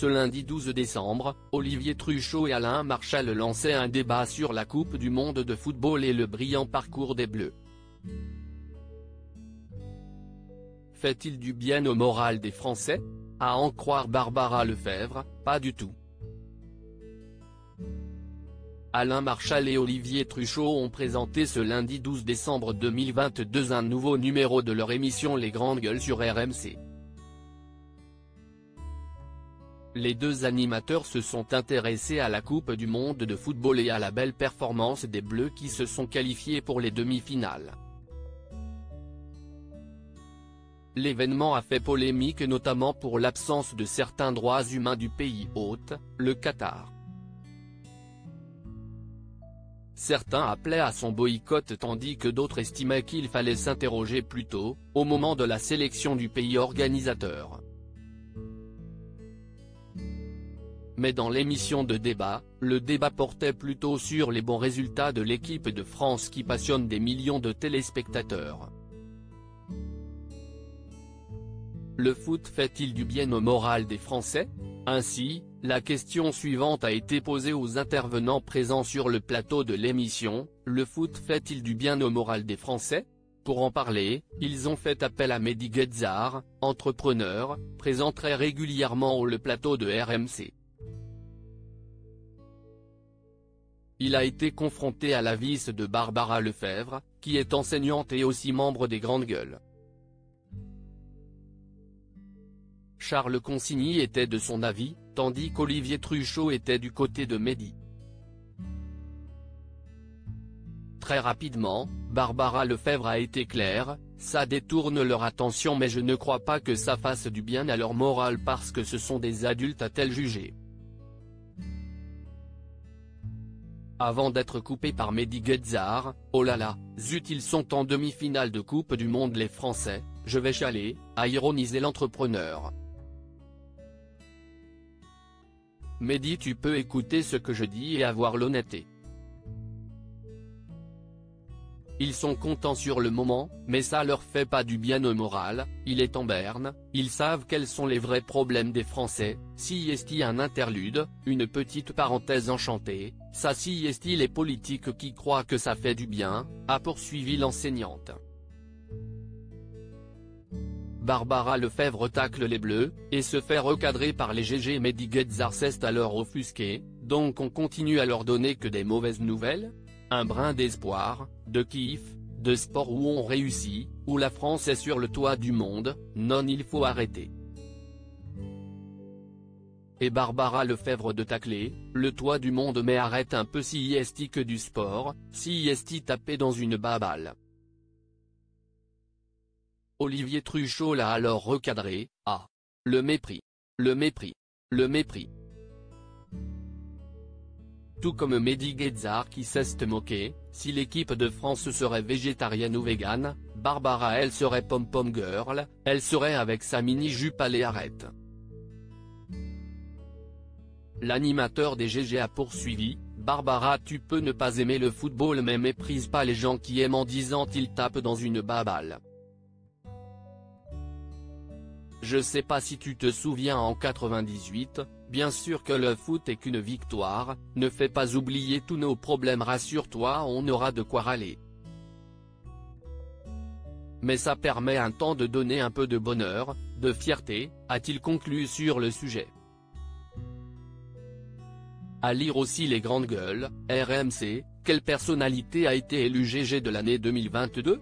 Ce lundi 12 décembre, Olivier Truchot et Alain Marchal lançaient un débat sur la Coupe du monde de football et le brillant parcours des Bleus. Fait-il du bien au moral des Français? À en croire Barbara Lefebvre, pas du tout. Alain Marchal et Olivier Truchot ont présenté ce lundi 12 décembre 2022 un nouveau numéro de leur émission Les Grandes Gueules sur RMC. Les deux animateurs se sont intéressés à la Coupe du Monde de football et à la belle performance des Bleus qui se sont qualifiés pour les demi-finales. L'événement a fait polémique notamment pour l'absence de certains droits humains du pays hôte, le Qatar. Certains appelaient à son boycott tandis que d'autres estimaient qu'il fallait s'interroger plus tôt, au moment de la sélection du pays organisateur. Mais dans l'émission de débat, le débat portait plutôt sur les bons résultats de l'équipe de France qui passionne des millions de téléspectateurs. Le foot fait-il du bien au moral des Français? Ainsi, la question suivante a été posée aux intervenants présents sur le plateau de l'émission, le foot fait-il du bien au moral des Français? Pour en parler, ils ont fait appel à Mehdi Guedzar, entrepreneur, présent très régulièrement au le plateau de RMC. Il a été confronté à la vis de Barbara Lefebvre, qui est enseignante et aussi membre des Grandes Gueules. Charles Consigny était de son avis, tandis qu'Olivier Truchot était du côté de Mehdi. Très rapidement, Barbara Lefebvre a été claire, ça détourne leur attention mais je ne crois pas que ça fasse du bien à leur morale parce que ce sont des adultes a-t-elle jugé. Avant d'être coupé par Mehdi Guedzar, oh là là, zut ils sont en demi-finale de Coupe du Monde les Français, je vais chialer, a ironisé l'entrepreneur. Mehdi tu peux écouter ce que je dis et avoir l'honnêteté. Ils sont contents sur le moment, mais ça leur fait pas du bien au moral, il est en berne, ils savent quels sont les vrais problèmes des Français, si est un interlude, une petite parenthèse enchantée, ça si est les politiques qui croient que ça fait du bien, a poursuivi l'enseignante. Barbara Lefebvre tacle les Bleus, et se fait recadrer par les GG Mehdi s'est alors offusqué, donc on continue à leur donner que des mauvaises nouvelles un brin d'espoir, de kiff, de sport où on réussit, où la France est sur le toit du monde, non il faut arrêter. Et Barbara Lefebvre de tacler, le toit du monde mais arrête un peu si est que du sport, si est tapé dans une baballe. Olivier Truchot l'a alors recadré, ah. Le mépris. Le mépris. Le mépris tout comme Mehdi Guedzar qui s'est moqué, si l'équipe de France serait végétarienne ou végane, Barbara elle serait pom-pom girl, elle serait avec sa mini-jupe à arrête. L'animateur des GG a poursuivi, Barbara tu peux ne pas aimer le football mais méprise pas les gens qui aiment en disant ils tapent dans une baballe. Je sais pas si tu te souviens en 98, bien sûr que le foot est qu'une victoire, ne fais pas oublier tous nos problèmes rassure-toi on aura de quoi râler. Mais ça permet un temps de donner un peu de bonheur, de fierté, a-t-il conclu sur le sujet. À lire aussi les grandes gueules, RMC, quelle personnalité a été élue GG de l'année 2022